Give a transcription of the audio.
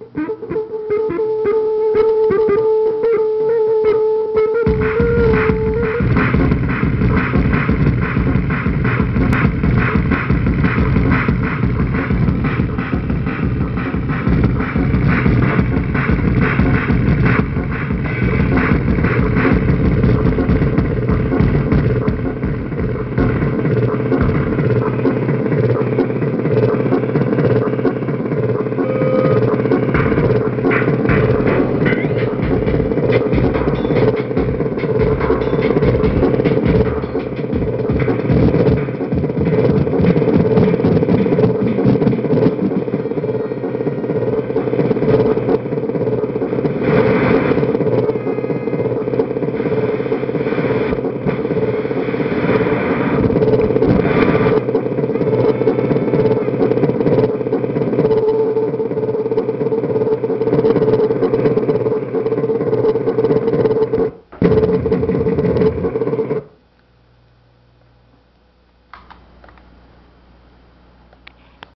Mm-hmm.